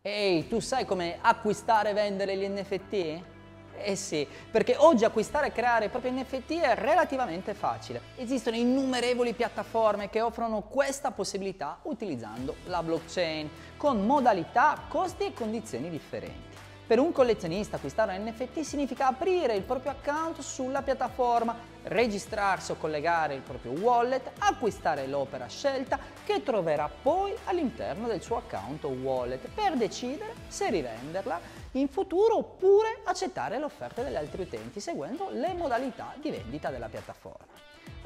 Ehi, tu sai come acquistare e vendere gli NFT? Eh sì, perché oggi acquistare e creare i propri NFT è relativamente facile. Esistono innumerevoli piattaforme che offrono questa possibilità utilizzando la blockchain, con modalità, costi e condizioni differenti. Per un collezionista acquistare un NFT significa aprire il proprio account sulla piattaforma, registrarsi o collegare il proprio wallet, acquistare l'opera scelta che troverà poi all'interno del suo account o wallet per decidere se rivenderla in futuro oppure accettare le offerte degli altri utenti seguendo le modalità di vendita della piattaforma.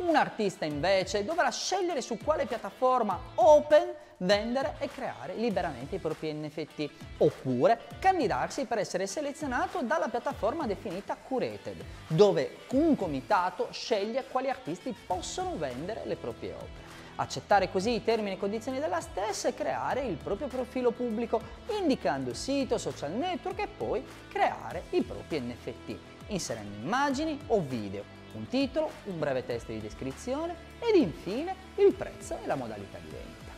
Un artista invece dovrà scegliere su quale piattaforma open vendere e creare liberamente i propri NFT, oppure candidarsi per essere selezionato dalla piattaforma definita Curated, dove un comitato sceglie quali artisti possono vendere le proprie opere. Accettare così i termini e condizioni della stessa e creare il proprio profilo pubblico, indicando sito, social network e poi creare i propri NFT, inserendo immagini o video un titolo, un breve testo di descrizione ed infine il prezzo e la modalità di vendita.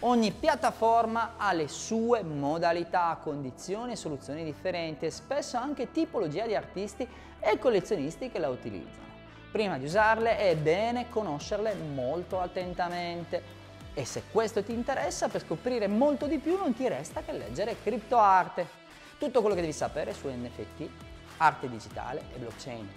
Ogni piattaforma ha le sue modalità, condizioni e soluzioni differenti e spesso anche tipologia di artisti e collezionisti che la utilizzano. Prima di usarle è bene conoscerle molto attentamente e se questo ti interessa per scoprire molto di più non ti resta che leggere CryptoArte, tutto quello che devi sapere su NFT, arte digitale e blockchain.